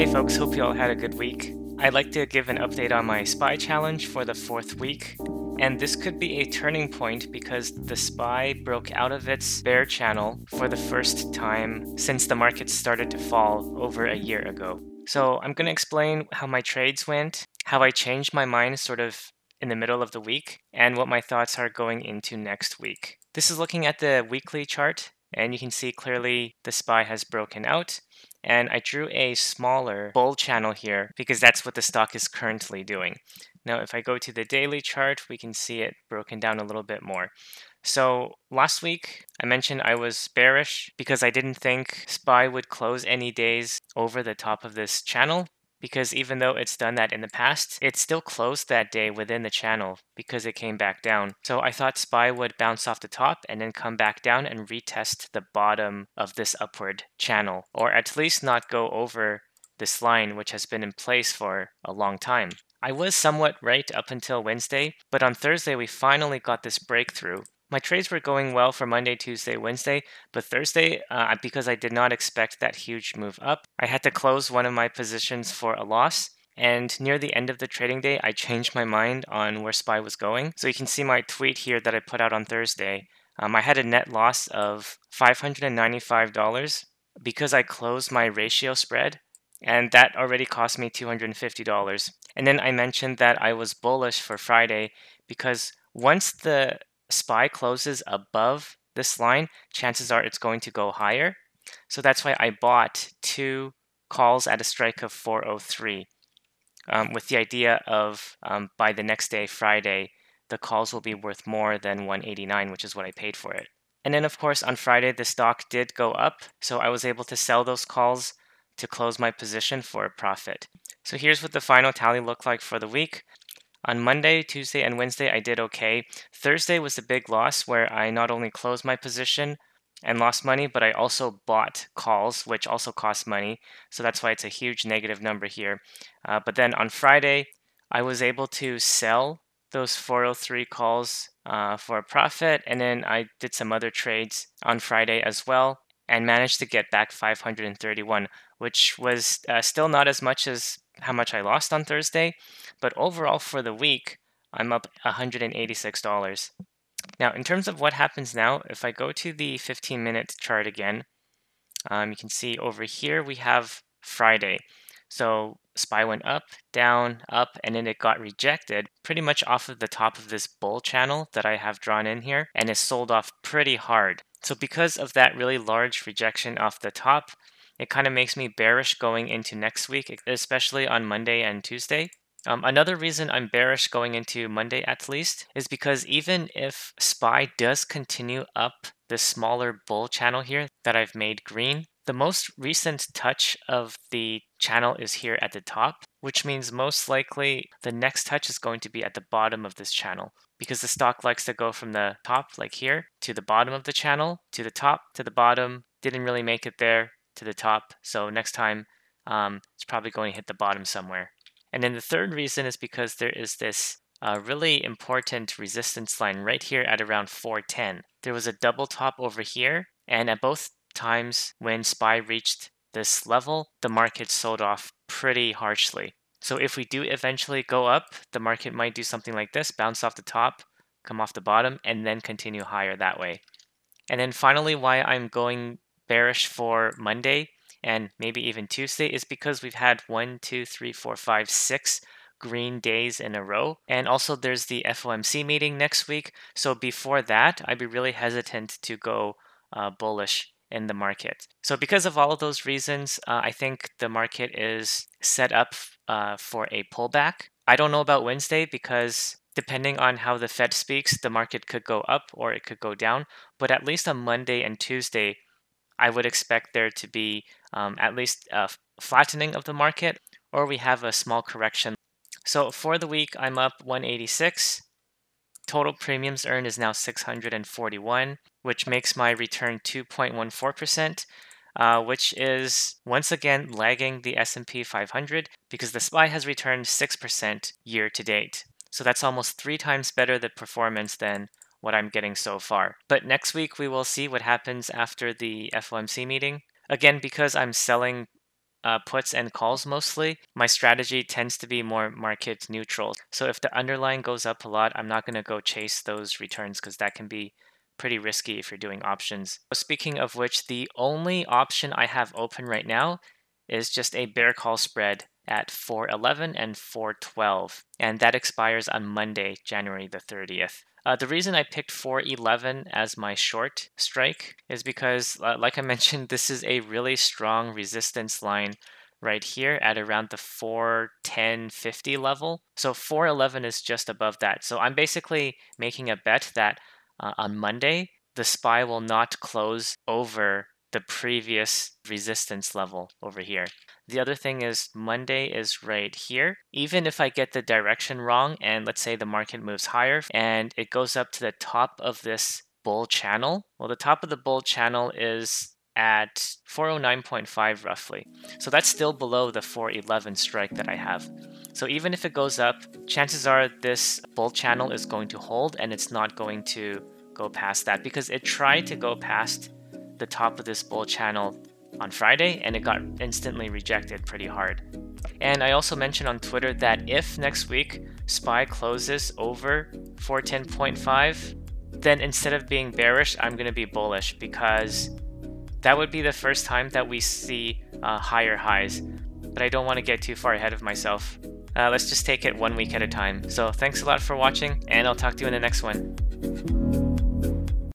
Hey folks, hope you all had a good week. I'd like to give an update on my SPY challenge for the fourth week. And this could be a turning point because the SPY broke out of its bear channel for the first time since the market started to fall over a year ago. So I'm going to explain how my trades went, how I changed my mind sort of in the middle of the week, and what my thoughts are going into next week. This is looking at the weekly chart, and you can see clearly the SPY has broken out and I drew a smaller bull channel here because that's what the stock is currently doing. Now, if I go to the daily chart, we can see it broken down a little bit more. So last week, I mentioned I was bearish because I didn't think SPY would close any days over the top of this channel because even though it's done that in the past, it still closed that day within the channel because it came back down. So I thought SPY would bounce off the top and then come back down and retest the bottom of this upward channel, or at least not go over this line, which has been in place for a long time. I was somewhat right up until Wednesday, but on Thursday we finally got this breakthrough my trades were going well for Monday, Tuesday, Wednesday, but Thursday, uh, because I did not expect that huge move up, I had to close one of my positions for a loss. And near the end of the trading day, I changed my mind on where SPY was going. So you can see my tweet here that I put out on Thursday. Um, I had a net loss of $595 because I closed my ratio spread, and that already cost me $250. And then I mentioned that I was bullish for Friday because once the SPY closes above this line, chances are it's going to go higher. So that's why I bought two calls at a strike of 403 um, with the idea of um, by the next day, Friday, the calls will be worth more than 189, which is what I paid for it. And then, of course, on Friday, the stock did go up. So I was able to sell those calls to close my position for a profit. So here's what the final tally looked like for the week. On Monday, Tuesday, and Wednesday, I did okay. Thursday was a big loss where I not only closed my position and lost money, but I also bought calls, which also cost money. So that's why it's a huge negative number here. Uh, but then on Friday, I was able to sell those 403 calls uh, for a profit. And then I did some other trades on Friday as well and managed to get back 531, which was uh, still not as much as how much I lost on Thursday, but overall for the week, I'm up $186. Now, in terms of what happens now, if I go to the 15 minute chart again, um, you can see over here we have Friday. So SPY went up, down, up, and then it got rejected pretty much off of the top of this bull channel that I have drawn in here, and it sold off pretty hard. So because of that really large rejection off the top, it kind of makes me bearish going into next week, especially on Monday and Tuesday. Um, another reason I'm bearish going into Monday at least is because even if SPY does continue up the smaller bull channel here that I've made green, the most recent touch of the channel is here at the top, which means most likely the next touch is going to be at the bottom of this channel because the stock likes to go from the top, like here, to the bottom of the channel, to the top, to the bottom, didn't really make it there, to the top. So next time, um, it's probably going to hit the bottom somewhere. And then the third reason is because there is this uh, really important resistance line right here at around 410. There was a double top over here, and at both times when SPY reached this level, the market sold off pretty harshly. So if we do eventually go up, the market might do something like this, bounce off the top, come off the bottom, and then continue higher that way. And then finally, why I'm going bearish for Monday and maybe even Tuesday is because we've had one, two, three, four, five, six green days in a row. And also, there's the FOMC meeting next week. So, before that, I'd be really hesitant to go uh, bullish in the market. So, because of all of those reasons, uh, I think the market is set up uh, for a pullback. I don't know about Wednesday because depending on how the Fed speaks, the market could go up or it could go down. But at least on Monday and Tuesday, I would expect there to be um, at least a flattening of the market, or we have a small correction. So for the week, I'm up 186. Total premiums earned is now 641, which makes my return 2.14%, uh, which is once again lagging the S&P 500 because the SPY has returned 6% year to date. So that's almost three times better the performance than what I'm getting so far. But next week we will see what happens after the FOMC meeting. Again, because I'm selling uh, puts and calls mostly, my strategy tends to be more market neutral. So if the underlying goes up a lot, I'm not going to go chase those returns because that can be pretty risky if you're doing options. Speaking of which, the only option I have open right now is just a bear call spread at 411 and 412, and that expires on Monday, January the 30th. Uh, the reason I picked 411 as my short strike is because, uh, like I mentioned, this is a really strong resistance line right here at around the 410.50 level. So 411 is just above that. So I'm basically making a bet that uh, on Monday, the SPY will not close over the previous resistance level over here. The other thing is Monday is right here. Even if I get the direction wrong and let's say the market moves higher and it goes up to the top of this bull channel, well, the top of the bull channel is at 409.5 roughly. So that's still below the 411 strike that I have. So even if it goes up, chances are this bull channel is going to hold and it's not going to go past that because it tried to go past the top of this bull channel on Friday and it got instantly rejected pretty hard. And I also mentioned on Twitter that if next week SPY closes over 410.5, then instead of being bearish, I'm going to be bullish because that would be the first time that we see uh, higher highs. But I don't want to get too far ahead of myself. Uh, let's just take it one week at a time. So thanks a lot for watching, and I'll talk to you in the next one.